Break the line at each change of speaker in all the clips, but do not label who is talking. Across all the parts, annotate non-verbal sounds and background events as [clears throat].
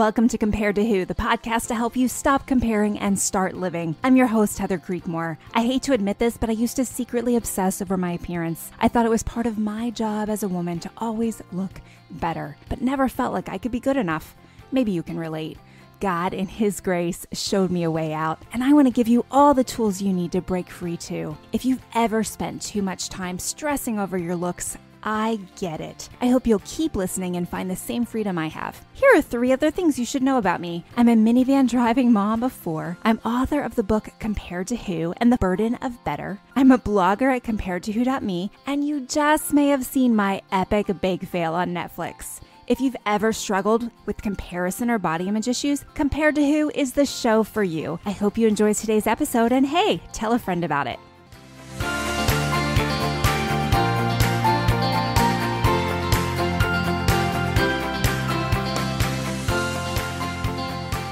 Welcome to Compared to Who, the podcast to help you stop comparing and start living. I'm your host, Heather Creekmore. I hate to admit this, but I used to secretly obsess over my appearance. I thought it was part of my job as a woman to always look better, but never felt like I could be good enough. Maybe you can relate. God, in His grace, showed me a way out, and I want to give you all the tools you need to break free too. If you've ever spent too much time stressing over your looks, I get it. I hope you'll keep listening and find the same freedom I have. Here are three other things you should know about me. I'm a minivan driving mom of four. I'm author of the book Compared to Who and the Burden of Better. I'm a blogger at comparedtowho.me, and you just may have seen my epic bake fail on Netflix. If you've ever struggled with comparison or body image issues, Compared to Who is the show for you. I hope you enjoyed today's episode and hey, tell a friend about it.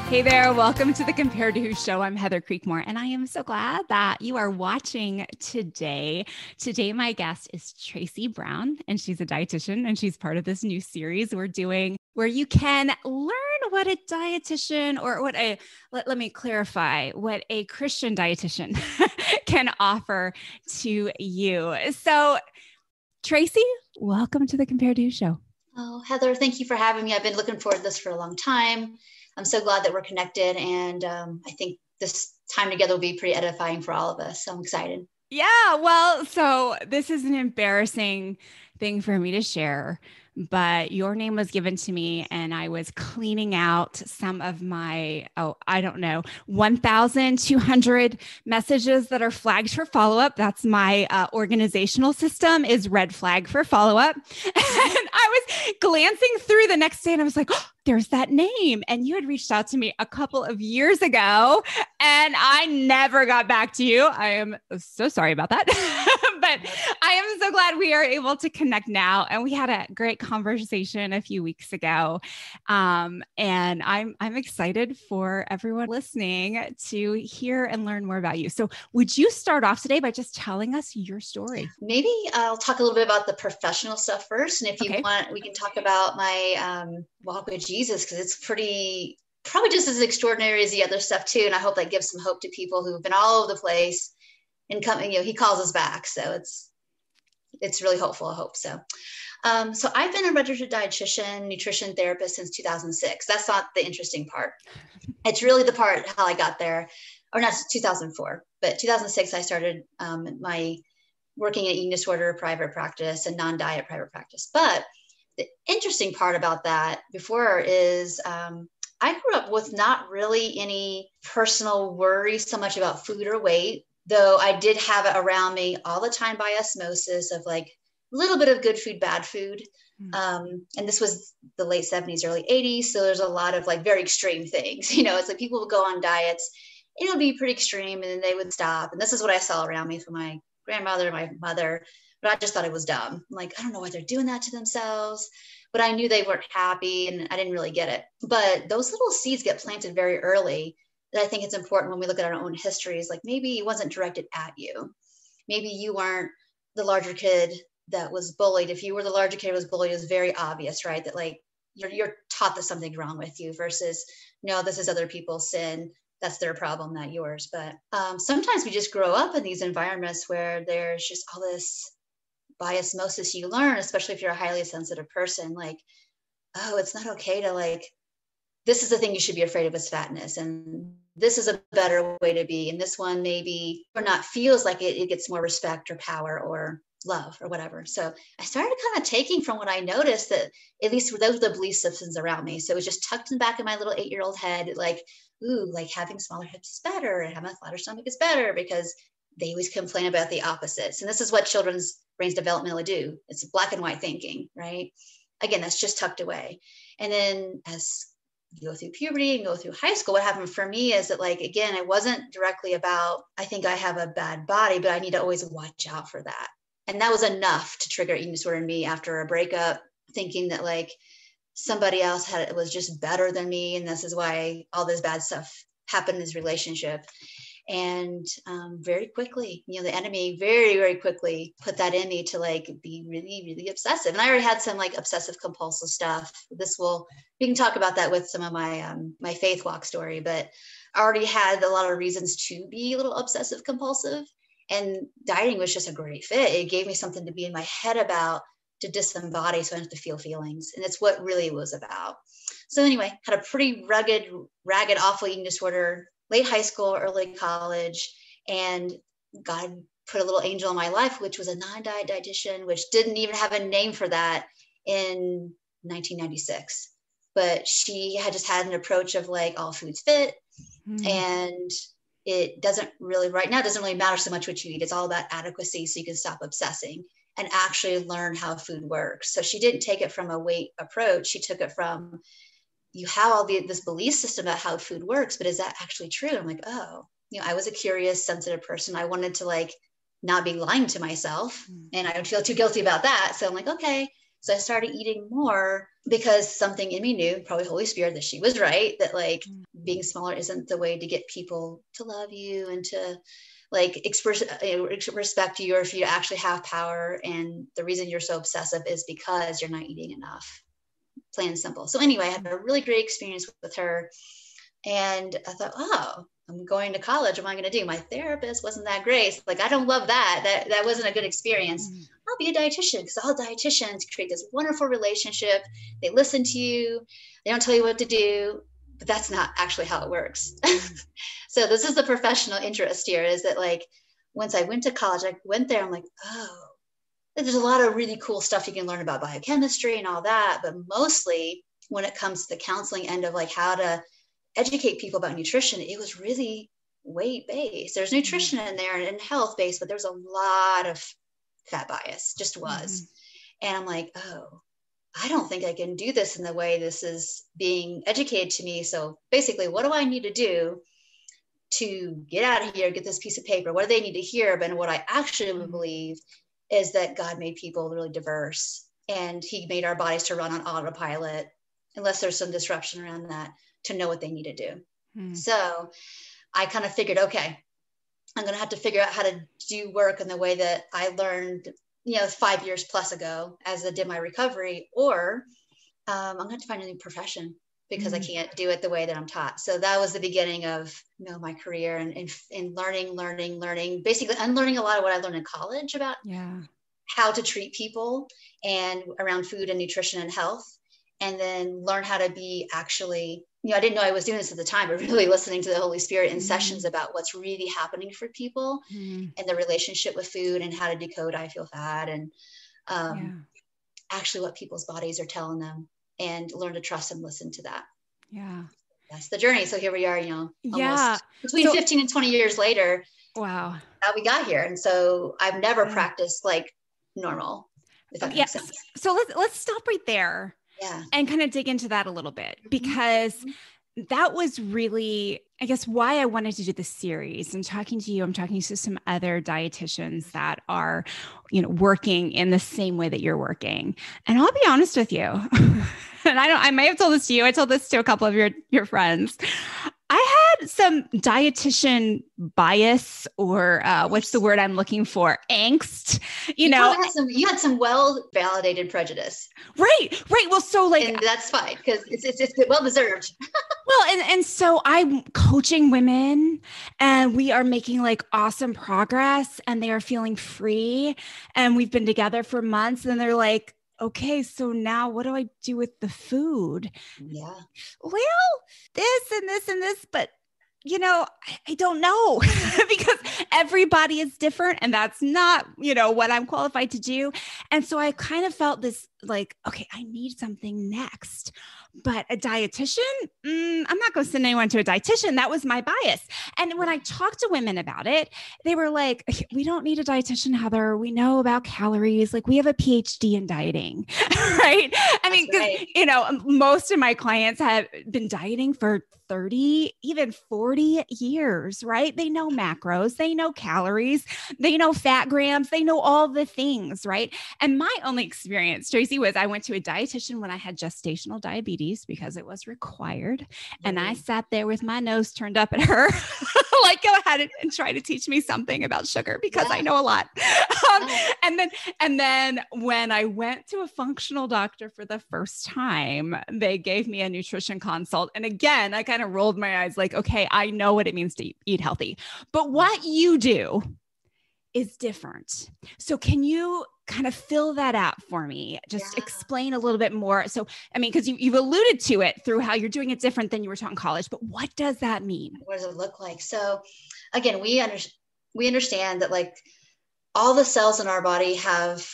Hey there, welcome to the Compared to Who show. I'm Heather Creekmore, and I am so glad that you are watching today. Today, my guest is Tracy Brown, and she's a dietitian, and she's part of this new series we're doing where you can learn what a dietitian or what a let, let me clarify what a Christian dietitian [laughs] can offer to you. So, Tracy, welcome to the Compared to Who show.
Oh, Heather, thank you for having me. I've been looking forward to this for a long time. I'm so glad that we're connected. And um, I think this time together will be pretty edifying for all of us. So I'm excited.
Yeah. Well, so this is an embarrassing thing for me to share, but your name was given to me and I was cleaning out some of my, oh, I don't know, 1,200 messages that are flagged for follow up. That's my uh, organizational system is red flag for follow up. [laughs] and I was glancing through the next day and I was like, oh, there's that name. And you had reached out to me a couple of years ago and I never got back to you. I am so sorry about that. [laughs] but I am so glad we are able to connect now. And we had a great conversation a few weeks ago. Um, and I'm I'm excited for everyone listening to hear and learn more about you. So would you start off today by just telling us your story?
Maybe I'll talk a little bit about the professional stuff first. And if you okay. want, we can talk about my um, walk with Jesus because it's pretty probably just as extraordinary as the other stuff too. And I hope that gives some hope to people who've been all over the place and coming, you know, he calls us back. So it's it's really hopeful. I hope so. Um, so I've been a registered dietitian, nutrition therapist since 2006. That's not the interesting part. It's really the part how I got there, or not 2004, but 2006 I started um, my working in eating disorder private practice and non-diet private practice. But the interesting part about that before is um, I grew up with not really any personal worry so much about food or weight though I did have it around me all the time by osmosis of like a little bit of good food, bad food. Mm. Um, and this was the late 70s, early 80s. So there's a lot of like very extreme [laughs] things. You know, it's like people would go on diets, and it would be pretty extreme, and then they would stop. And this is what I saw around me from my grandmother, my mother. But I just thought it was dumb. Like, I don't know why they're doing that to themselves. But I knew they weren't happy and I didn't really get it. But those little seeds get planted very early that I think it's important when we look at our own histories. Like maybe it wasn't directed at you. Maybe you weren't the larger kid that was bullied. If you were the larger kid was bullied, it was very obvious, right? That like you're, you're taught that something's wrong with you versus no, this is other people's sin. That's their problem, not yours. But um, sometimes we just grow up in these environments where there's just all this by osmosis you learn, especially if you're a highly sensitive person. Like, oh, it's not okay to like this is the thing you should be afraid of is fatness and this is a better way to be and this one maybe or not feels like it, it gets more respect or power or love or whatever so i started kind of taking from what i noticed that at least those were the belief systems around me so it was just tucked in the back of my little eight year old head like ooh like having smaller hips is better and having a flatter stomach is better because they always complain about the opposites and this is what children's brains developmentally do it's black and white thinking right? Again that's just tucked away. And then as you go through puberty and go through high school what happened for me is that like again it wasn't directly about i think i have a bad body but i need to always watch out for that. And that was enough to trigger eating disorder in me after a breakup thinking that like somebody else had it was just better than me. And this is why all this bad stuff happened in this relationship and um, very quickly you know the enemy very very quickly put that in me to like be really really obsessive. And i already had some like obsessive compulsive stuff. This will we can talk about that with some of my um, my faith walk story but i already had a lot of reasons to be a little obsessive compulsive and dieting was just a great fit. It gave me something to be in my head about to disembody so i didn't have to feel feelings and it's what really was about. So anyway had a pretty rugged ragged awful eating disorder late high school, early college, and God put a little angel in my life, which was a non-diet dietitian, which didn't even have a name for that in 1996. But she had just had an approach of like all foods fit, mm-hmm. and it doesn't really right now doesn't really matter so much what you eat. It's all about adequacy, so you can stop obsessing and actually learn how food works. So she didn't take it from a weight approach. She took it from you have all the, this belief system about how food works, but is that actually true? I'm like, oh, you know, I was a curious, sensitive person. I wanted to like not be lying to myself mm. and I would feel too guilty about that. So I'm like, okay. So I started eating more because something in me knew, probably Holy Spirit, that she was right, that like mm. being smaller isn't the way to get people to love you and to like express respect you or if you to actually have power. And the reason you're so obsessive is because you're not eating enough plain and simple. So anyway, I had a really great experience with her. And I thought, oh, I'm going to college. What am I going to do? My therapist wasn't that great. Like, I don't love that. That that wasn't a good experience. Mm. I'll be a dietitian because all dietitians create this wonderful relationship. They listen to you. They don't tell you what to do, but that's not actually how it works. Mm. [laughs] so this is the professional interest here. Is that like once I went to college, I went there. I'm like, oh, there's a lot of really cool stuff you can learn about biochemistry and all that but mostly when it comes to the counseling end of like how to educate people about nutrition it was really weight based there's mm-hmm. nutrition in there and health based but there's a lot of fat bias just was mm-hmm. and i'm like oh i don't think i can do this in the way this is being educated to me so basically what do i need to do to get out of here get this piece of paper what do they need to hear but what i actually mm-hmm. believe is that God made people really diverse and he made our bodies to run on autopilot unless there's some disruption around that to know what they need to do. Hmm. So I kind of figured, okay, I'm going to have to figure out how to do work in the way that I learned, you know, five years plus ago as I did my recovery, or um, I'm going to have to find a new profession because mm-hmm. I can't do it the way that I'm taught. So that was the beginning of you know my career and in, in learning, learning, learning, basically unlearning a lot of what I learned in college about
yeah.
how to treat people and around food and nutrition and health. And then learn how to be actually, you know, I didn't know I was doing this at the time, but [laughs] really listening to the Holy Spirit in mm-hmm. sessions about what's really happening for people mm-hmm. and the relationship with food and how to decode I feel fat and um, yeah. actually what people's bodies are telling them and learn to trust and listen to that.
Yeah.
That's the journey. So here we are, you know,
yeah.
between so, 15 and 20 years later.
Wow.
How we got here. And so I've never yeah. practiced like normal. If that makes sense.
So let's let's stop right there.
Yeah.
And kind of dig into that a little bit because mm-hmm that was really I guess why I wanted to do this series and talking to you, I'm talking to some other dietitians that are, you know, working in the same way that you're working. And I'll be honest with you. [laughs] and I don't I may have told this to you. I told this to a couple of your your friends. Some dietitian bias, or uh, what's the word I'm looking for? Angst. You, you know,
had some, you had some well validated prejudice.
Right, right. Well, so like
and that's fine because it's, it's, it's well deserved. [laughs]
well, and and so I'm coaching women, and we are making like awesome progress, and they are feeling free, and we've been together for months, and they're like, okay, so now what do I do with the food?
Yeah.
Well, this and this and this, but you know, I, I don't know [laughs] because everybody is different and that's not, you know, what I'm qualified to do. And so I kind of felt this like, okay, I need something next. But a dietitian, mm, I'm not going to send anyone to a dietitian. That was my bias. And when I talked to women about it, they were like, we don't need a dietitian, Heather. We know about calories. Like we have a PhD in dieting, [laughs] right? I mean, right. you know, most of my clients have been dieting for 30, even 40 years, right? They know macros, they know calories, they know fat grams, they know all the things, right? And my only experience, Tracy, was I went to a dietitian when I had gestational diabetes because it was required. And I sat there with my nose turned up at her, [laughs] like, go ahead and, and, try to teach me something about sugar because yeah. I know a lot. Um, and then, and then when I went to a functional doctor for the first time, they gave me a nutrition consult. And again, I kind of rolled my eyes like, okay, I know what it means to eat healthy. But what you do is different. So, can you kind of fill that out for me? Just yeah. explain a little bit more. So, I mean, because you, you've alluded to it through how you're doing it different than you were taught in college, but what does that mean?
What does it look like? So, again, we under, we understand that like all the cells in our body have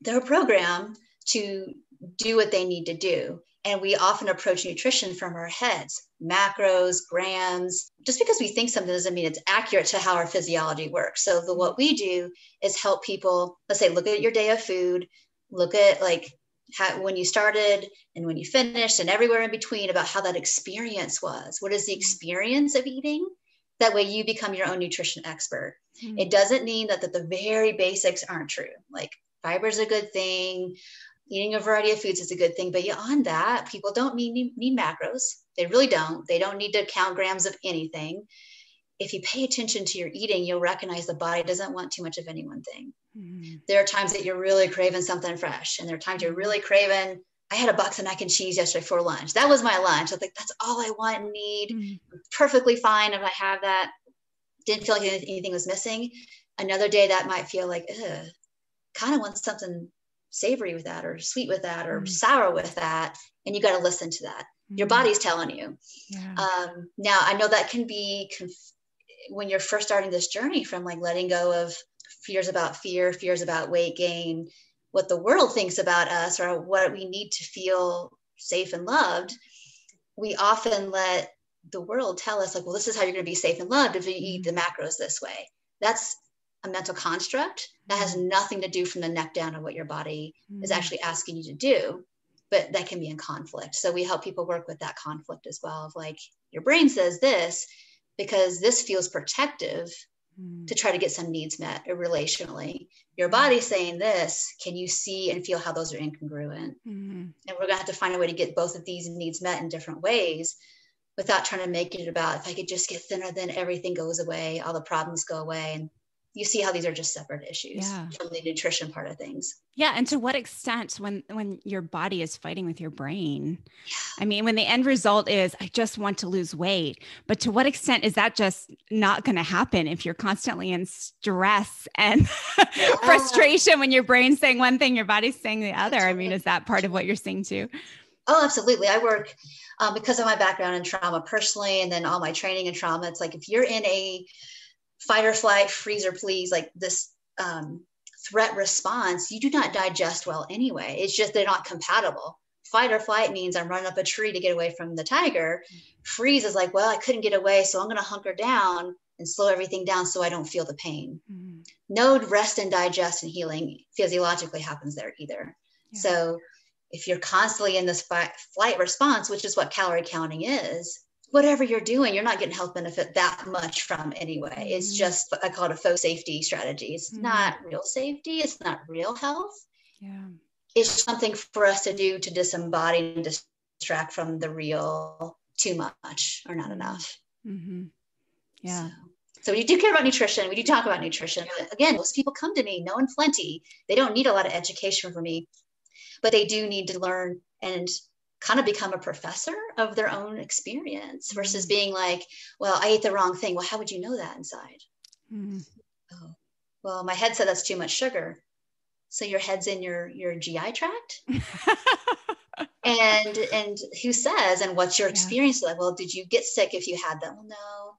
their program to do what they need to do. And we often approach nutrition from our heads macros, grams. Just because we think something doesn't mean it's accurate to how our physiology works. So, the, what we do is help people, let's say, look at your day of food, look at like how, when you started and when you finished and everywhere in between about how that experience was. What is the experience of eating? That way you become your own nutrition expert. Mm-hmm. It doesn't mean that, that the very basics aren't true. Like fiber is a good thing eating a variety of foods is a good thing. But beyond that, people don't need, need macros. They really don't. They don't need to count grams of anything. If you pay attention to your eating, you'll recognize the body doesn't want too much of any one thing. Mm-hmm. There are times that you're really craving something fresh, and there are times you're really craving. I had a box of mac and cheese yesterday for lunch. That was my lunch. I was like, that's all I want and need. Mm-hmm. Perfectly fine if I have that. Didn't feel like anything was missing. Another day that might feel like, kind of want something savory with that or sweet with that or mm. sour with that and you got to listen to that mm. your body's telling you yeah. um, now i know that can be conf- when you're first starting this journey from like letting go of fears about fear fears about weight gain what the world thinks about us or what we need to feel safe and loved we often let the world tell us like well this is how you're going to be safe and loved if you eat the mm. macros this way that's a mental construct that has mm-hmm. nothing to do from the neck down of what your body mm-hmm. is actually asking you to do but that can be in conflict so we help people work with that conflict as well of like your brain says this because this feels protective mm-hmm. to try to get some needs met relationally your body saying this can you see and feel how those are incongruent mm-hmm. and we're going to have to find a way to get both of these needs met in different ways without trying to make it about if i could just get thinner then everything goes away all the problems go away and you see how these are just separate issues yeah. from the nutrition part of things.
Yeah, and to what extent when when your body is fighting with your brain? Yeah. I mean, when the end result is I just want to lose weight, but to what extent is that just not going to happen if you're constantly in stress and [laughs] yeah. frustration when your brain's saying one thing, your body's saying the other? I mean, is that part of what you're seeing too?
Oh, absolutely. I work um, because of my background in trauma personally, and then all my training in trauma. It's like if you're in a fight or flight, freeze or please, like this um, threat response, you do not digest well anyway. It's just they're not compatible. Fight or flight means I'm running up a tree to get away from the tiger. Freeze is like, well, I couldn't get away, so I'm going to hunker down and slow everything down so I don't feel the pain. Mm-hmm. No rest and digest and healing physiologically happens there either. Yeah. So if you're constantly in this fight, flight response, which is what calorie counting is, whatever you're doing, you're not getting health benefit that much from anyway. It's mm-hmm. just, I call it a faux safety strategy. It's mm-hmm. not real safety, it's not real health. Yeah. It's something for us to do to disembody and distract from the real too much or not enough.
Mm-hmm. Yeah.
So, so we do care about nutrition. We do talk about nutrition. But again, most people come to me knowing plenty. They don't need a lot of education from me, but they do need to learn and kind of become a professor of their own experience versus mm. being like, well, I ate the wrong thing. Well, how would you know that inside? Mm-hmm. Oh, well, my head said that's too much sugar. So your head's in your your GI tract. [laughs] and and who says and what's your experience yeah. like? Well, did you get sick if you had that? Well, no,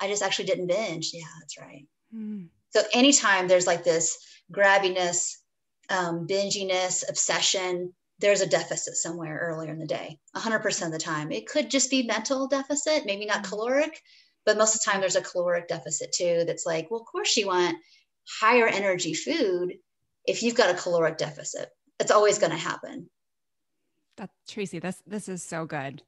I just actually didn't binge. Yeah, that's right. Mm. So anytime there's like this grabbiness, um, binginess, obsession, there's a deficit somewhere earlier in the day 100% of the time. It could just be mental deficit maybe not mm-hmm. caloric but most of the time there's a caloric deficit too that's like well of course you want higher energy food if you've got a caloric deficit. It's always going to happen.
That tracy this this is so good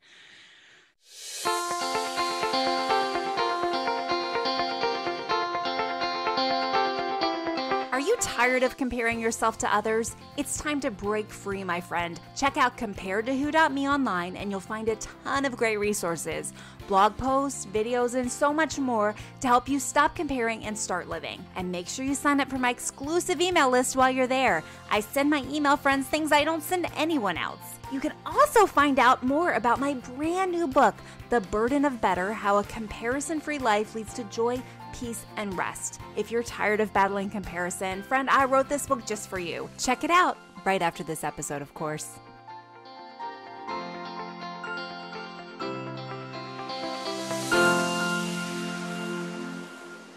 tired of comparing yourself to others? It's time to break free, my friend. Check out comparedtowho.me online and you'll find a ton of great resources, blog posts, videos, and so much more to help you stop comparing and start living. And make sure you sign up for my exclusive email list while you're there. I send my email friends things I don't send anyone else. You can also find out more about my brand new book, The Burden of Better How a Comparison Free Life Leads to Joy, Peace, and Rest. If you're tired of battling comparison, friend, I wrote this book just for you. Check it out right after this episode, of course.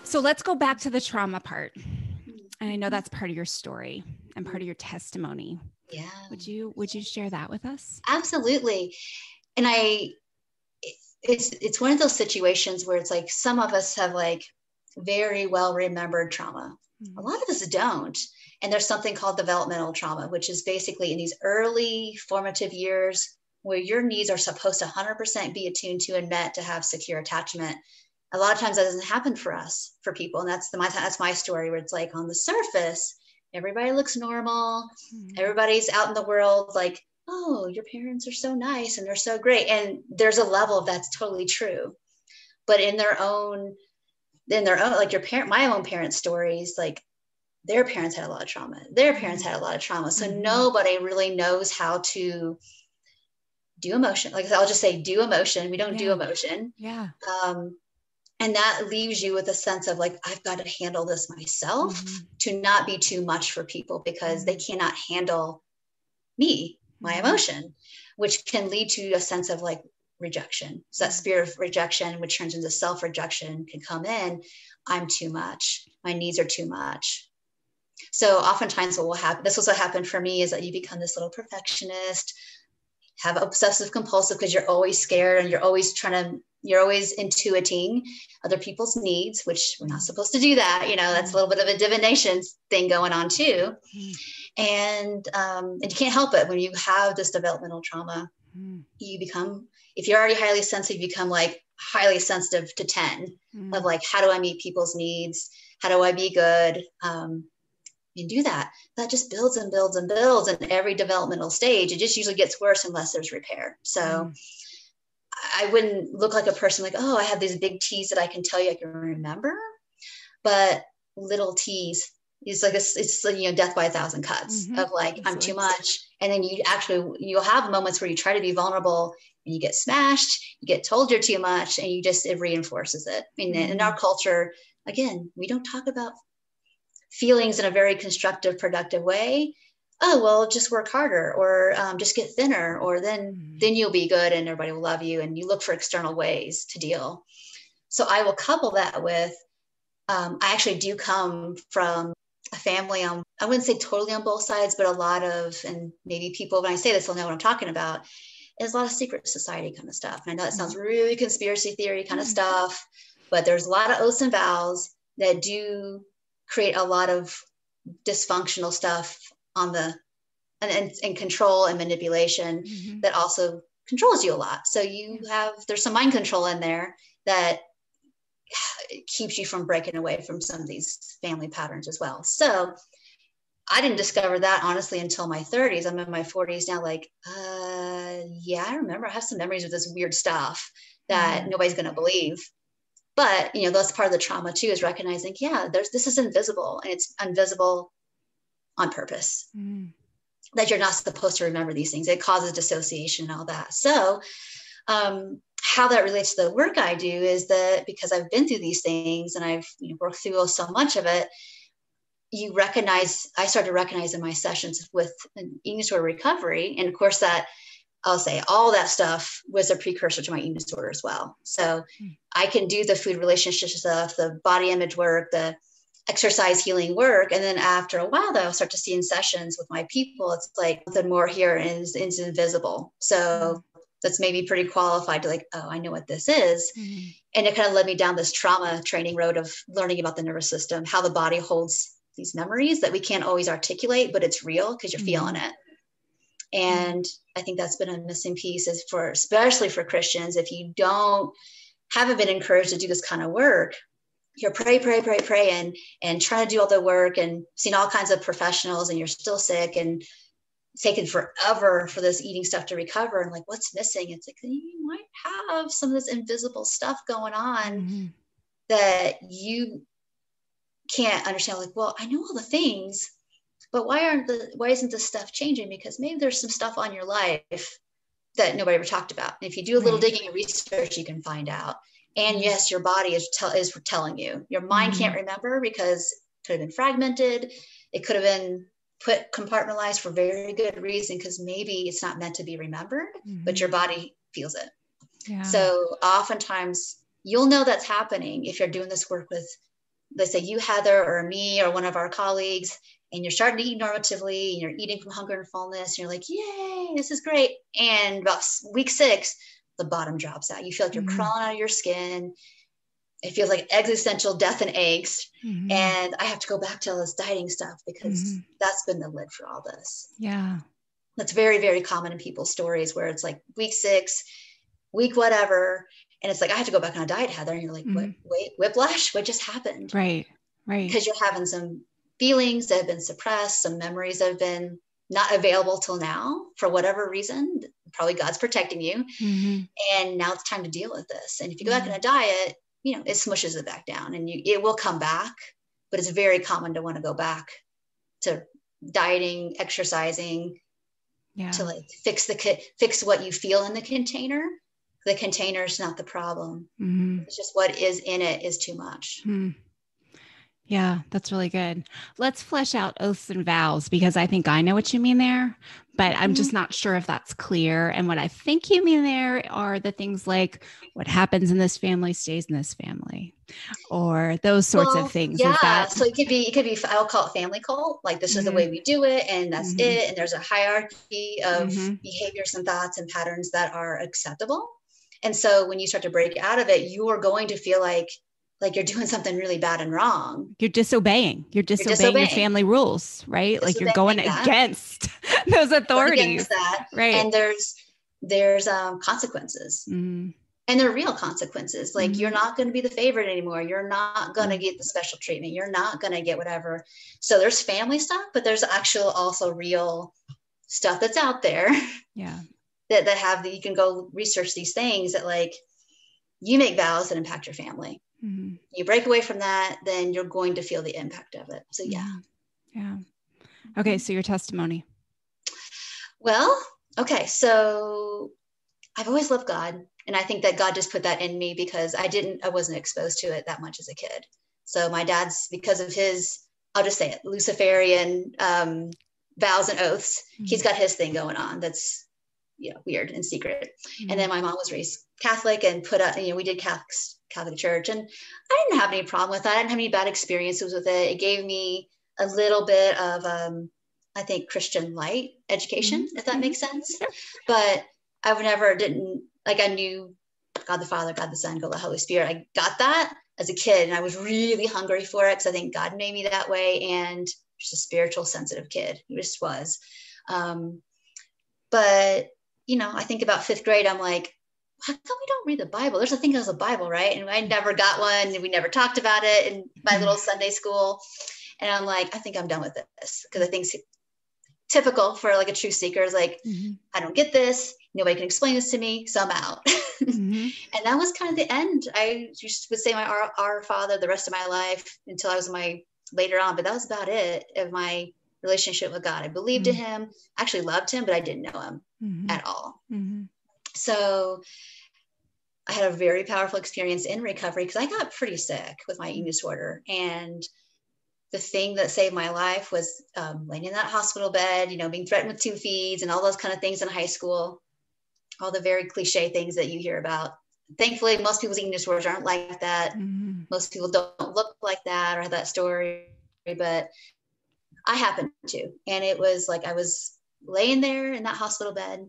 So let's go back to the trauma part. And I know that's part of your story and part of your testimony.
Yeah.
Would you would you share that with us?
Absolutely. And I it's it's one of those situations where it's like some of us have like very well remembered trauma. Mm-hmm. A lot of us don't. And there's something called developmental trauma, which is basically in these early formative years where your needs are supposed to 100% be attuned to and met to have secure attachment. A lot of times that doesn't happen for us, for people. And that's the my that's my story where it's like on the surface, everybody looks normal mm-hmm. everybody's out in the world like oh your parents are so nice and they're so great and there's a level that's totally true but in their own in their own like your parent my own parents stories like their parents had a lot of trauma their parents had a lot of trauma so mm-hmm. nobody really knows how to do emotion like i'll just say do emotion we don't
yeah.
do emotion
yeah
um and that leaves you with a sense of like i've got to handle this myself mm-hmm. to not be too much for people because they mm-hmm. cannot handle me my mm-hmm. emotion which can lead to a sense of like rejection so that mm-hmm. spirit of rejection which turns into self rejection can come in i'm too much my needs are too much so oftentimes what will happen this was what happened for me is that you become this little perfectionist have obsessive compulsive because you're always scared and you're always trying to you're always intuiting other people's needs, which we're not supposed to do that. You know, that's a little bit of a divination thing going on too. And um, and you can't help it when you have this developmental trauma. You become, if you're already highly sensitive, you become like highly sensitive to 10 mm. of like, how do I meet people's needs? How do I be good? Um, and do that. That just builds and builds and builds. And every developmental stage, it just usually gets worse unless there's repair. So mm I wouldn't look like a person like, oh, I have these big T's that I can tell you I can remember, but little T's. It's like a, it's you know death by a thousand cuts mm-hmm. of like I'm too much, and then you actually you'll have moments where you try to be vulnerable and you get smashed, you get told you're too much, and you just it reinforces it. I mean, mm-hmm. in our culture, again, we don't talk about feelings in a very constructive, productive way oh well just work harder or um, just get thinner or then mm-hmm. then you'll be good and everybody will love you and you look for external ways to deal so i will couple that with um, i actually do come from family on i wouldn't say totally on both sides but a lot of and maybe people when i say this will know what i'm talking about is a lot of secret society kind of stuff and i know that sounds mm-hmm. really conspiracy theory kind of mm-hmm. stuff but there's a lot of oaths and vows that do create a lot of dysfunctional stuff on the and, and, and control and manipulation mm-hmm. that also controls you a lot. So you have there's some mind control in there that keeps you from breaking away from some of these family patterns as well. So I didn't discover that honestly until my 30s. I'm in my 40s now, like, uh, yeah, I remember I have some memories of this weird stuff that mm-hmm. nobody's going to believe. But, you know, that's part of the trauma too, is recognizing, yeah, there's, this is invisible and it's invisible on purpose. Mm. That you're not supposed to remember these things. It causes dissociation and all that. So, um, how that relates to the work I do is that because I've been through these things and I've you know, worked through so much of it, you recognize, I started to recognize in my sessions with an eating disorder recovery. And of course, that I'll say all that stuff was a precursor to my eating disorder as well. So mm. I can do the food relationship stuff, the body image work, the exercise healing work. And then after a while, though, I'll start to see in sessions with my people, it's like the more here is, is invisible. So that's maybe pretty qualified to like, oh, I know what this is. Mm-hmm. And it kind of led me down this trauma training road of learning about the nervous system, how the body holds these memories that we can't always articulate, but it's real because you're mm-hmm. feeling it. And I think that's been a missing piece is for especially for Christians, if you don't haven't been encouraged to do this kind of work, you're pray, pray, pray, pray, and and trying to do all the work and seeing all kinds of professionals, and you're still sick and taken forever for this eating stuff to recover. And like, what's missing? It's like you might have some of this invisible stuff going on mm-hmm. that you can't understand. Like, well, I know all the things, but why aren't the why isn't this stuff changing? Because maybe there's some stuff on your life that nobody ever talked about. And if you do a little right. digging and research, you can find out. And yes, your body is, tell, is telling you. Your mind mm-hmm. can't remember because it could have been fragmented. It could have been put compartmentalized for very good reason because maybe it's not meant to be remembered, mm-hmm. but your body feels it. Yeah. So oftentimes you'll know that's happening if you're doing this work with, let's say you, Heather, or me, or one of our colleagues, and you're starting to eat normatively and you're eating from hunger and fullness, and you're like, yay, this is great. And about week six, the bottom drops out. You feel like you're mm-hmm. crawling out of your skin. It feels like existential death and angst. Mm-hmm. And I have to go back to all this dieting stuff because mm-hmm. that's been the lid for all this.
Yeah.
That's very, very common in people's stories where it's like week six, week whatever. And it's like, I have to go back on a diet, Heather. And you're like, wait, mm-hmm. wait, whiplash? What just happened?
Right. Right.
Because you're having some feelings that have been suppressed, some memories that have been not available till now for whatever reason. Probably God's protecting you. Mm-hmm. And now it's time to deal with this. And if you go mm-hmm. back on a diet, you know, it smushes it back down and you it will come back, but it's very common to want to go back to dieting, exercising, yeah. to like fix the fix what you feel in the container. The container is not the problem. Mm-hmm. It's just what is in it is too much.
Mm. Yeah, that's really good. Let's flesh out oaths and vows because I think I know what you mean there, but I'm just mm-hmm. not sure if that's clear. And what I think you mean there are the things like what happens in this family stays in this family, or those sorts well, of things.
Yeah, that- so it could be it could be I'll call it family cult. Like this mm-hmm. is the way mm-hmm. we do it, and that's mm-hmm. it. And there's a hierarchy of mm-hmm. behaviors and thoughts and patterns that are acceptable. And so when you start to break out of it, you are going to feel like like you're doing something really bad and wrong.
You're disobeying. You're disobeying, you're disobeying. your family rules, right? Like you're going that. against [laughs] those authorities. Against that. Right.
And there's there's um, consequences. Mm-hmm. And they're real consequences. Like mm-hmm. you're not going to be the favorite anymore. You're not going to mm-hmm. get the special treatment. You're not going to get whatever. So there's family stuff, but there's actual also real stuff that's out there. [laughs]
Yeah.
That that have that you can go research these things that like you make vows that impact your family Mm-hmm. You break away from that, then you're going to feel the impact of it. So, yeah.
Yeah. Okay. So, your testimony.
Well, okay. So, I've always loved God. And I think that God just put that in me because I didn't, I wasn't exposed to it that much as a kid. So, my dad's, because of his, I'll just say it, Luciferian um, vows and oaths, mm-hmm. he's got his thing going on that's, you know, weird and secret. Mm-hmm. And then my mom was raised Catholic and put up, you know, we did Catholic Catholic Church. And I didn't have any problem with that. I didn't have any bad experiences with it. It gave me a little bit of, um, I think, Christian light education, mm-hmm. if that makes mm-hmm. sense. But I've never didn't like I knew God the Father, God the Son, God the Holy Spirit. I got that as a kid, and I was really hungry for it because I think God made me that way, and just a spiritual, sensitive kid. He just was. Um, but you know, I think about fifth grade. I'm like, how come we don't read the Bible? There's a thing as a Bible, right? And I never got one, and we never talked about it in my little mm-hmm. Sunday school. And I'm like, I think I'm done with this because I think typical for like a true seeker is like, mm-hmm. I don't get this. Nobody can explain this to me, so I'm out. [laughs] Mm-hmm. and that was kind of the end. I just would say my our, our, Father the rest of my life until I was my later on, but that was about it of my relationship with God. I believed in mm-hmm. Him, actually loved Him, but I didn't know Him mm-hmm. at all. Mm-hmm. So I had a very powerful experience in recovery because I got pretty sick with my eating disorder. And the thing that saved my life was um, laying in that hospital bed, you know, being threatened with tube feeds and all those kind of things in high school, all the very cliche things that you hear about. Thankfully, most people's eating disorders aren't like that. Mm-hmm. Most people don't look like that or have that story, but I happened to. And it was like I was laying there in that hospital bed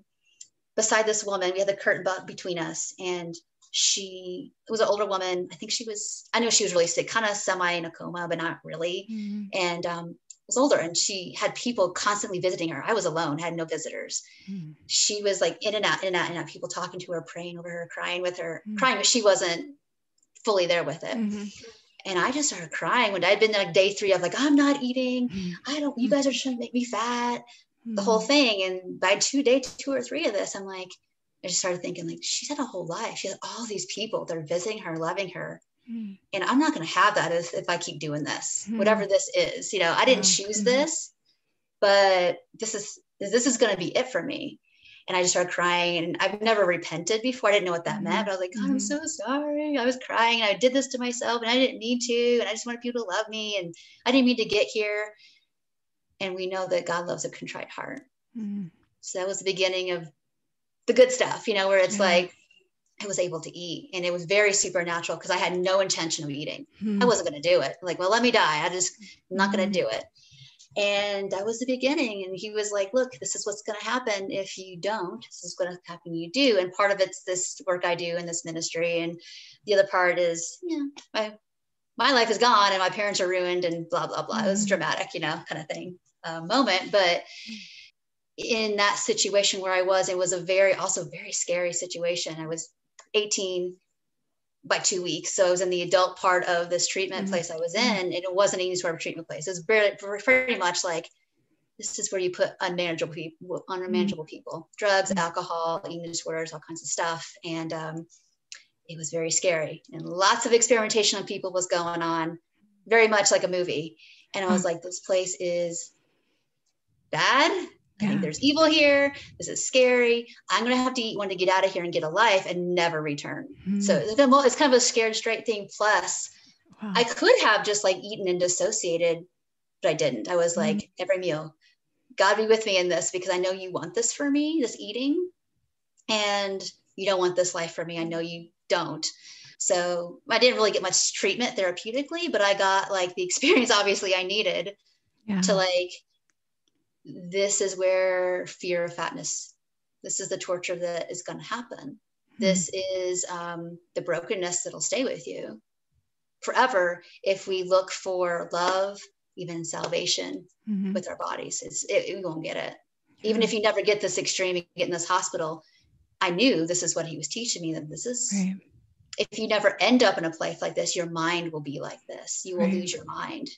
beside this woman. We had the curtain between us, and she was an older woman. I think she was, I know she was really sick, kind of semi in a coma, but not really. Mm-hmm. And um, was older and she had people constantly visiting her. I was alone, had no visitors. Mm-hmm. She was like in and out, in and out, in and out, people talking to her, praying over her, crying with her, mm-hmm. crying, but she wasn't fully there with it. Mm-hmm. And I just started crying when I'd been like day three of like, I'm not eating. Mm. I don't, you guys are just trying to make me fat, the whole mm. thing. And by two day two or three of this, I'm like, I just started thinking like she's had a whole life. She has all these people that are visiting her, loving her. Mm. And I'm not going to have that if, if I keep doing this, mm. whatever this is. You know, I didn't choose mm-hmm. this, but this is this is going to be it for me. And I just started crying, and I've never repented before. I didn't know what that mm-hmm. meant, but I was like, God, I'm mm-hmm. so sorry. I was crying, and I did this to myself, and I didn't need to, and I just wanted people to love me, and I didn't mean to get here. And we know that God loves a contrite heart. Mm. So that was the beginning of the good stuff, you know, where it's like I was able to eat and it was very supernatural because I had no intention of eating. I wasn't going to do it. Like, well, let me die. I just, I'm not going to hmm. do it. And that was the beginning. And he was like, look, this is what's going to happen if you don't. This is going to happen you do. And part of it's this work I do in this ministry. And the other part is, you know, my, my life is gone and my parents are ruined and blah, blah, blah. Mm-hmm. It was hmm. dramatic, you know, kind of thing, uh, moment. But in that situation where I was, it was a very, also very scary situation. I was 18 by two weeks. So I was in the adult part of this treatment mm-hmm. place I was in, and it wasn't any sort of treatment place. It was very, pretty much like this is where you put unmanageable people, unmanageable mm-hmm. people, drugs, mm-hmm. alcohol, eating disorders, all kinds of stuff. And um, it was very scary. And lots of experimentation on people was going on, very much like a movie. And I was like, this place is bad I think there's evil here. This is scary. I'm going to have to eat one to get out of here and get a life and never return. Mm-hmm. So it's kind of a scared straight thing. Plus, wow. I could have just like eaten and dissociated, but I didn't. I was mm-hmm. like, every meal, God be with me in this because I know you want this for me, this eating. And you don't want this life for me. I know you don't. So I didn't really get much treatment therapeutically, but I got like the [laughs] experience obviously I needed yeah. to like this is where fear of fatness this is the torture that is going to happen mm-hmm. this is um, the brokenness that'll stay with you forever if we look for love even salvation mm-hmm. with our bodies it's, it, we won't get it even if you never get this extreme and get in this hospital i knew this is what he was teaching me that this is right. if you never end up in a place like this your mind will be like this you will right. lose your mind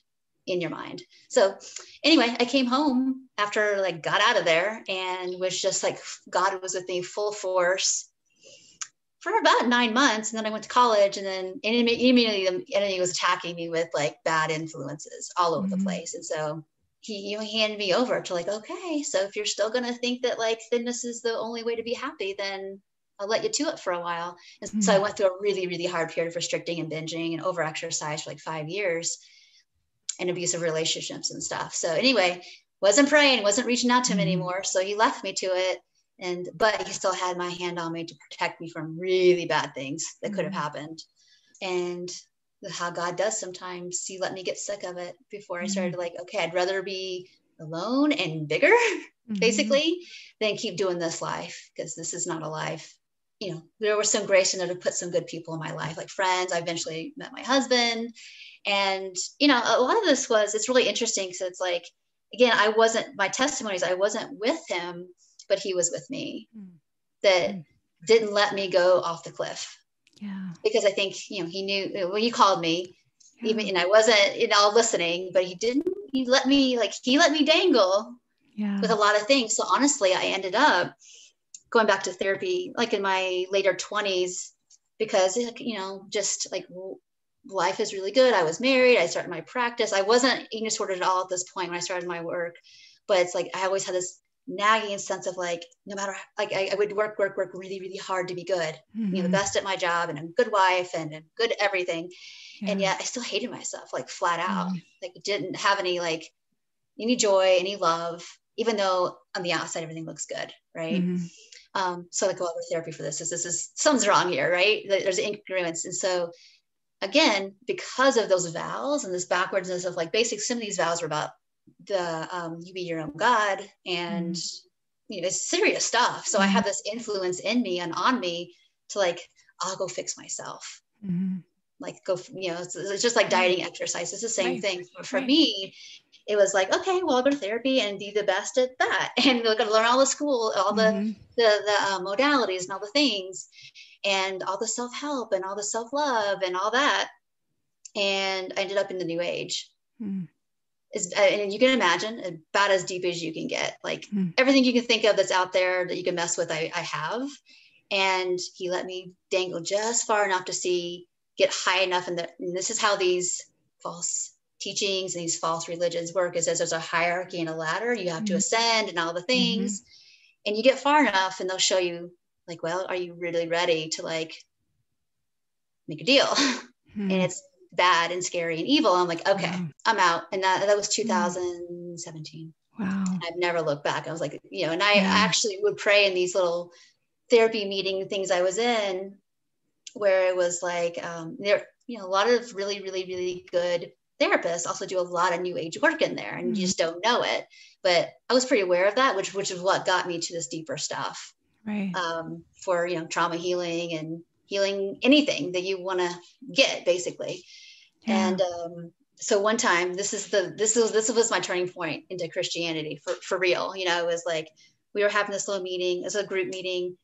in your mind. So anyway, I came home after like got out of there and was just like God was with me full force for about nine months. And then I went to college and then immediately the enemy was attacking me with like bad influences all over mm-hmm. the place. And so he, he handed me over to like, okay, so if you're still going to think that like thinness is the only way to be happy, then I'll let you to it for a while. And mm-hmm. so I went through a really, really hard period of restricting and binging and over exercise for like five years and abusive relationships and stuff. So anyway, wasn't praying, wasn't reaching out to him mm-hmm. anymore. So he left me to it. And but he still had my hand on me to protect me from really bad things that could have mm-hmm. happened. And how God does sometimes, he let me get sick of it before I started mm-hmm. like, okay, I'd rather be alone and bigger, [laughs] mm-hmm. basically, than keep doing this life because this is not a life. You know, there was some grace in it to put some good people in my life, like friends. I eventually met my husband and, you know, a lot of this was, it's really interesting because it's like, again, I wasn't, my testimonies, I wasn't with him, but he was with me mm. that mm. didn't let me go off the cliff.
Yeah.
Because I think, you know, he knew when he called me, yeah. even, and I wasn't, you know, listening, but he didn't, he let me, like, he let me dangle yeah. with a lot of things. So honestly, I ended up going back to therapy, like in my later 20s, because, you know, just like life is really good. I was married. I started my practice. I wasn't eating disordered at all at this point when I started my work, but it's like I always had this nagging sense of like no matter like I, I would work work work really really hard to be good mm-hmm. you know the mm-hmm. best at my job and a good wife and a good everything yeah. and yet i still hated myself like flat out mm-hmm. like didn't have any like any joy any love even though on the outside everything looks good right mm-hmm. um so like over therapy for this is this is something's wrong here right there's incongruence and so again, because of those vows and this backwardsness of like basic, some of these vows were about the um, you be your own God and mm. you know, it's serious stuff. So mm. I had this influence in me and on me to like, I'll go fix myself. Mm. Like go, you know, it's, it's, just like dieting exercise. It's the same right. thing. For, for right. me, it was like, okay, well, I'll go to therapy and be the best at that. [laughs] And we're going to learn all the school, all the, mm-hmm. the, the uh, modalities and all the things and all the self help and all the self love and all that. and I ended up in the New Age. Mm. and you can imagine about as deep as you can get. Like mm. everything you can think of that's out there that you can mess with, I, I have. And he let me dangle just far enough to see, get high enough. And, the, and this is how these false teachings and these false religions work is as there's a hierarchy and a ladder you have to mm-hmm. ascend and all the things mm-hmm. and you get far enough and they'll show you like well are you really ready to like make a deal mm-hmm. [laughs] and it's bad and scary and evil i'm like okay wow. i'm out and that, that was mm. 2017 wow i've never looked back i was like you know and i yeah. actually would pray in these little therapy meeting things i was in where it was like um, there you know a lot of really really really good therapists also do a lot of new age work in there and mm-hmm. you just don't know it but i was pretty aware of that which which is what got me to this deeper stuff
right
um, for you know trauma healing and healing anything that you want to get basically yeah. and um, so one time this is the this was this was my turning point into christianity for, for real you know it was like we were having this little meeting it was a group meeting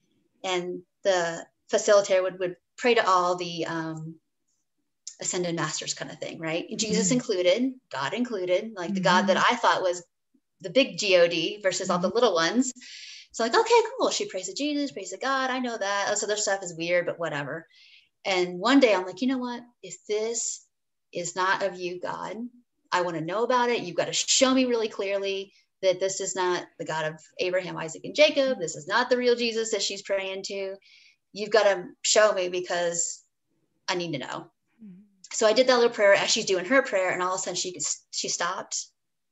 and the facilitator would, would pray to all the um, ascended masters kind of thing, right? Jesus mm-hmm. included, God included, like mm-hmm. the God that mm-hmm. I thought was the big God versus mm-hmm. all the mm-hmm. little ones. So like, okay, cool. She prays to Jesus, prays to God. I know that. This other stuff is weird, but whatever. And one day I'm like, you know what? If this is not of you, God, I want to know about it. You've got to show me really clearly that this is not the God of Abraham, Isaac, and Jacob. This is not the real Jesus that she's praying to. You've got to show me because I need to know so I did that little prayer as she's doing her prayer, and all of a sudden she she stopped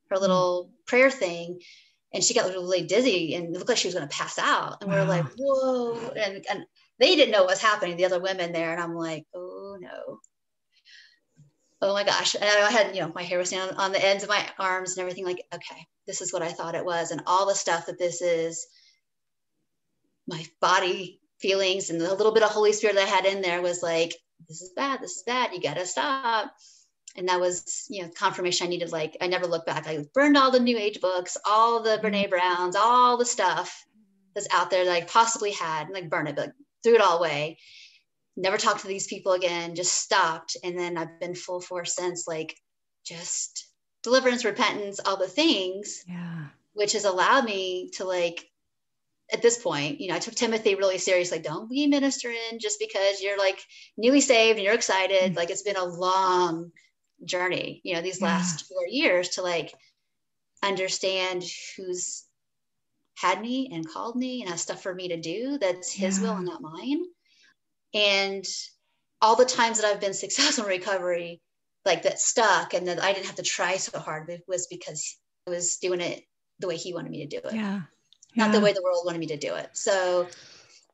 her little mm prayer thing, and she got really dizzy and it looked like she was going to pass out. And wow. we are like, [sighs] whoa! And and they didn't know what was happening. The other women there, and I'm like, oh no. Oh my gosh. And I had, you know, my hair was down on the ends of my arms and everything like, okay, this is what I thought it was. And all the stuff that this is, my body feelings and the little bit of Holy Spirit that I had in there was like, this is bad, this is bad, you gotta stop. And that was, you know, confirmation I needed. Like, I never looked back. I burned all the new age books, all the Brene mm-hmm. Browns, all the stuff that's out there that I possibly had, and like burn it, but threw it all away. Never talked to these people again, just stopped. And then I've been full force since, like, just deliverance, repentance, all the things.
Yeah.
Which has allowed me to like at this point, you know, I took Timothy really seriously. Don't be ministering just because you're like newly saved and you're excited. Mm-hmm. Like it's been a long journey, you know, these yeah. last four years to like understand who's had me and called me and has stuff for me to do that's his yeah. will and not mine. And all the times that I've been [laughs] successful in recovery, like that stuck and that I didn't have to try so hard was because I was doing it the way he wanted me to do it.
Yeah
not the way the world wanted me to do it. So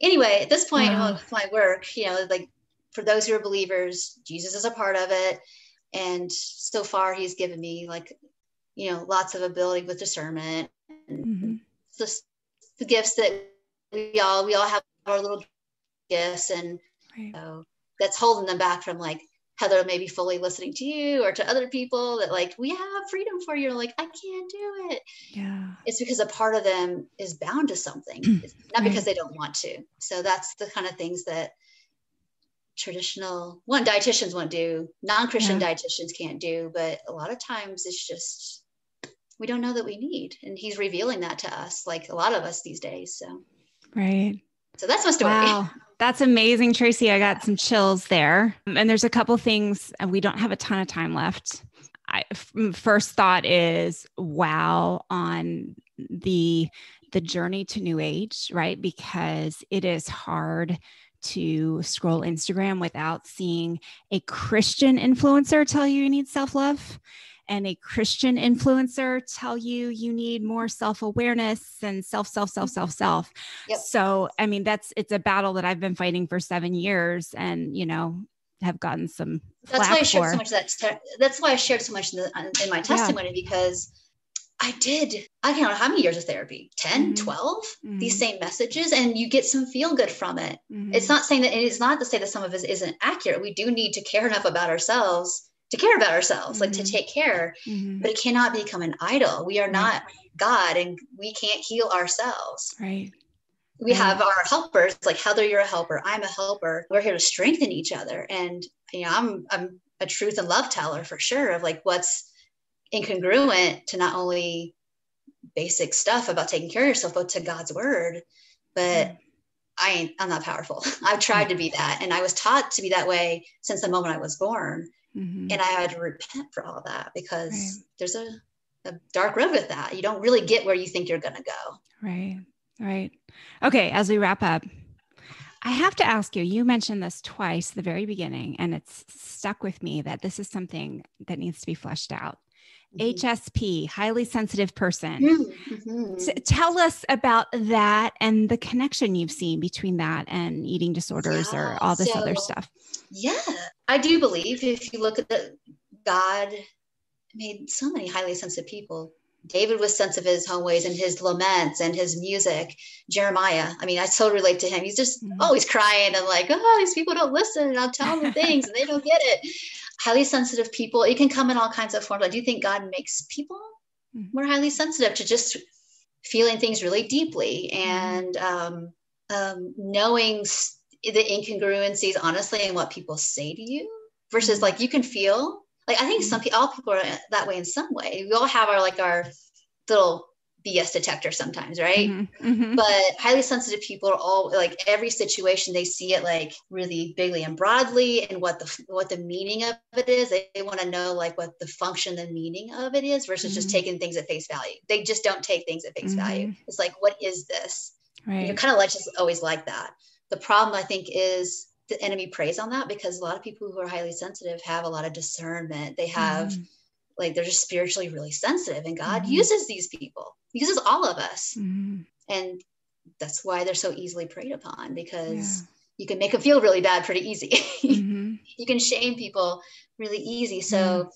anyway, at this point wow. with my work, you know, like for those who are believers, Jesus is a part of it. And so far he's given me like, you know, lots of ability with discernment and mm-hmm. just the gifts that we all, we all have our little gifts and right. so that's holding them back from like Heather maybe fully listening to you or to other people that like we have freedom for you. Like I can't do it.
Yeah,
it's because a part of them is bound to something, [clears throat] not right. because they don't want to. So that's the kind of things that traditional one dietitians won't do, non-Christian yeah. dietitians can't do. But a lot of times it's just we don't know that we need, and he's revealing that to us, like a lot of us these days. So
right.
So that's my story.
Wow. That's amazing, Tracy. I got some chills there. And there's a couple things, and we don't have a ton of time left. I first thought is wow on the the journey to new age, right? Because it is hard to scroll Instagram without seeing a Christian influencer tell you you need self-love and a Christian influencer tell you you need more self awareness and self, self, self, mm-hmm. self, self. Yep. So, I mean, that's it's a battle that I've been fighting for seven years, and you know, have gotten some.
That's why I shared for. so much. That that's why I shared so much in, the, in my testimony yeah. because I did. I don't know how many years of therapy 10, mm-hmm. 12, mm-hmm. these same messages, and you get some feel good from it. Mm-hmm. It's not saying that it's not to say that some of it isn't accurate. We do need to care enough about ourselves to care about ourselves, like to mm-hmm. take care, mm-hmm. but it cannot become an idol. We are not God and we can't heal ourselves.
Right.
We have our helpers, like Heather, you're a helper. I'm a helper. We're here to strengthen each other. And you know, I'm I'm a truth and love teller for sure of like what's incongruent to not only basic stuff about taking care of yourself, but to God's word. But mm. I ain't, I'm not powerful. [laughs] I've tried to be that. And I was taught to be that way since the moment I was born. Mm-hmm. And I had to repent for all that because right. there's a, a dark road with that. You don't really get where you think you're going to go.
Right. Right. Okay. As we wrap up, I have to ask you, you mentioned this twice the very beginning, and it's stuck with me that this is something that needs to be fleshed out. Mm-hmm. HSP, highly sensitive person. Mm-hmm. So tell us about that and the connection you've seen between that and eating disorders yeah, or all this so, other stuff.
Yeah, I do believe if you look at the God made so many highly sensitive people David was sensitive his home ways and his laments and his music. Jeremiah, I mean, I so relate to him. He's just mm-hmm. always crying and like, oh, these people don't listen. And I'm telling them [laughs] things and they don't get it. Highly sensitive people, it can come in all kinds of forms. I do think God makes people mm-hmm. more highly sensitive to just feeling things really deeply mm-hmm. and um, um, knowing the incongruencies, honestly, in what people say to you versus mm-hmm. like you can feel like I think some people, all people are that way in some way. We all have our like our little BS detector sometimes, right? Mm-hmm, mm-hmm. But highly sensitive people are all like every situation they see it like really bigly and broadly, and what the what the meaning of it is. They, they want to know like what the function, the meaning of it is, versus mm-hmm. just taking things at face value. They just don't take things at face value. Mm-hmm. It's like, what is this? Right. You're kind of like just always like that. The problem I think is the enemy preys on that because a lot of people who are highly sensitive have a lot of discernment. They have mm. Like they're just spiritually really sensitive, and God mm. uses these people, he uses all of us, mm. and that's why they're so easily preyed upon because. Yeah. You can make them feel really bad pretty easy. [laughs] Mm-hmm. you can shame people really easy. So,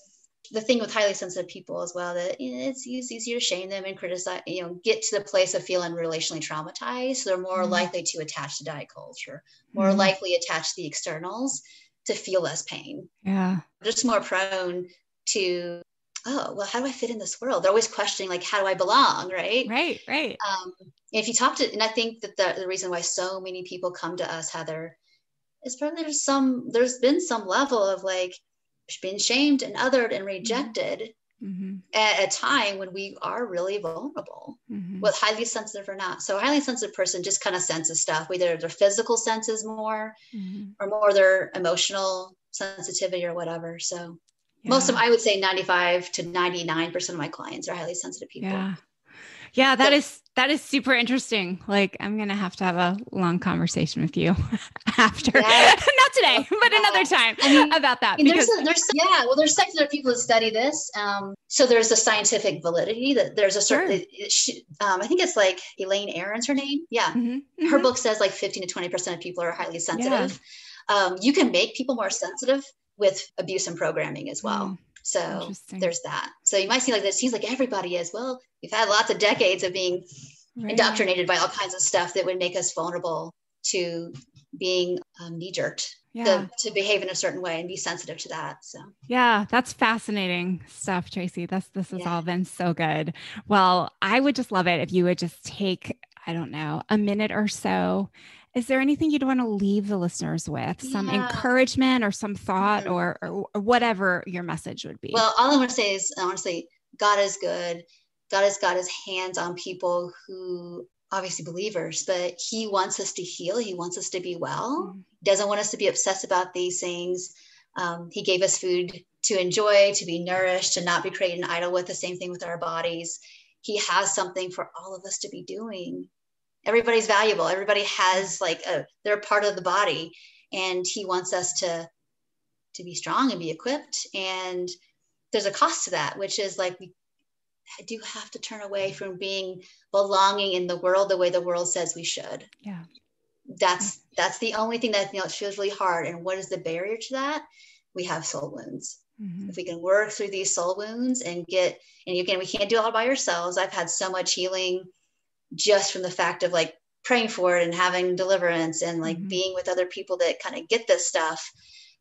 the thing with highly sensitive people as well that you know, it's easier to shame them and criticize you know get to the place of feeling relationally traumatized so they're more mm-hmm. likely to attach to diet culture more mm-hmm. likely attach to the externals to feel less pain
yeah
just more prone to oh well how do i fit in this world they're always questioning like how do i belong right
right right
um, if you talk to and i think that the, the reason why so many people come to us heather is probably there's some there's been some level of like being shamed and othered and rejected mm-hmm. at a time when we are really vulnerable, mm-hmm. with highly sensitive or not. So, a highly sensitive person just kind of senses stuff, whether their physical senses more mm-hmm. or more their emotional sensitivity or whatever. So, yeah. most of I would say 95 to 99% of my clients are highly sensitive people.
Yeah. Yeah, that is that is super interesting. Like I'm gonna have to have a long conversation with you [laughs] after, [laughs] not today, but yeah. another time I mean, about that.
Because- there's, there's, yeah, well, there's secular people that study this. Um, so there's the scientific validity that there's a certain. Um, I think it's like Elaine Aron's her name. Yeah, mm-hmm. Mm-hmm. her book says like 15 to 20 percent of people are highly sensitive. Yeah. Um, you can make people more sensitive with abuse and programming as well. Mm. So there's that. So you might see like this seems like everybody is. Well, we've had lots of decades of being right. indoctrinated by all kinds of stuff that would make us vulnerable to being um, knee jerked yeah. to, to, behave in a certain way and be sensitive to that. So
yeah, that's fascinating stuff, Tracy. That's this has yeah. all been so good. Well, I would just love it if you would just take, I don't know, a minute or so is there anything you'd want to leave the listeners with? Some yeah. encouragement or some thought mm-hmm. or, or, or, whatever your message would be?
Well, all I want to say is honestly, God is good. God has got his hands on people who obviously believers, but he wants us to heal. He wants us to be well. Mm-hmm. Doesn't want us to be obsessed about these things. Um, he gave us food to enjoy, to be nourished, to not be created an idol with. The same thing with our bodies. He has something for all of us to be doing everybody's valuable. Everybody has like a they're part of the body. And he wants us to to be strong and be equipped. And there's a cost to that which is like we do have to turn away from being belonging in the world the way the world says we should.
Yeah.
That's that's the only thing that you know feels really hard. And what is the barrier to that? We have soul wounds. Mm-hmm. if we can work through these soul wounds and get and again we can't do it all by ourselves. I've had so much healing just from the fact of like praying for it and having deliverance and like mm-hmm. being with other people that kind of get this stuff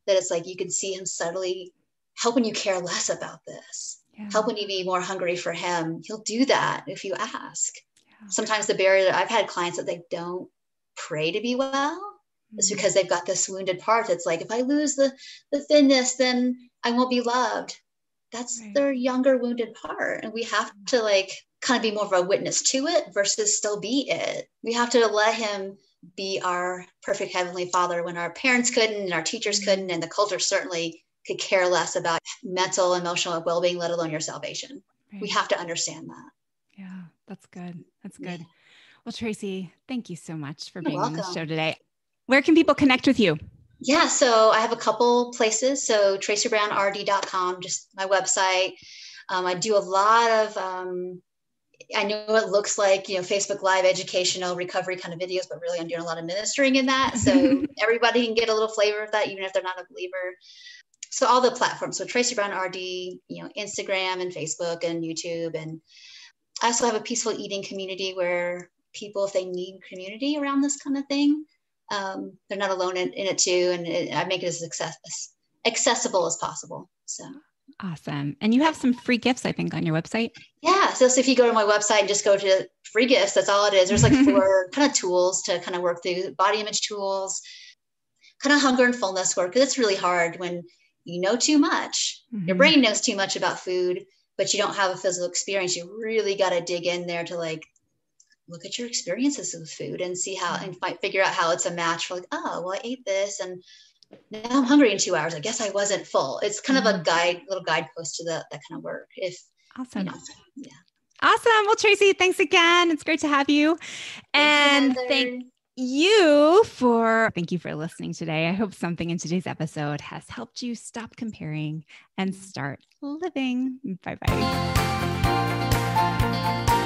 that it's like you can see him subtly helping you care less about this yeah. helping you be more hungry for him he'll do that if you ask yeah. sometimes the barrier that i've had clients that they don't pray to be well mm-hmm. is because they've got this wounded part that's like if i lose the the thinness then I won't be loved. That's right. their younger wounded part. And we have to like kind of be more of a witness to it versus still be it. We have to let him be our perfect heavenly father when our parents couldn't and our teachers mm-hmm. couldn't and the culture certainly could care less about mental emotional well-being let alone your salvation right. we have to understand that
yeah that's good that's good yeah. well tracy thank you so much for You're being welcome. on the show today where can people connect with you
yeah so i have a couple places so tracybrownrd.com just my website um, i do a lot of um, I know it looks like, you know, Facebook Live educational recovery kind of videos, but really I'm doing a lot of ministering in that. So [laughs] everybody can get a little flavor of that, even if they're not a believer. So all the platforms. So Tracy Brown RD, you know, Instagram and Facebook and YouTube. And I also have a peaceful eating community where people, if they need community around this kind of thing, um, they're not alone in, in it too. And it, I make it as access, accessible as possible. So
Awesome. And you have some free gifts, I think, on your website.
Yeah. So, so if you go to my website and just go to free gifts, that's all it is. There's like four [laughs] kind of tools to kind of work through body image tools, kind of hunger and fullness work. Because it's really hard when you know too much. Mm-hmm. Your brain knows too much about food, but you don't have a physical experience. You really got to dig in there to like look at your experiences with food and see how and find, figure out how it's a match for like, oh, well, I ate this and now I'm hungry in two hours. I guess I wasn't full. It's kind mm-hmm. of a mm-hmm. guide, little guidepost to the, that kind of work. If
awesome. You know, yeah. Awesome. Well, Tracy, thanks again. It's great to have you. And thank, thank you for thank you for listening today. I hope something in today's episode has helped you stop comparing and start living. Bye bye.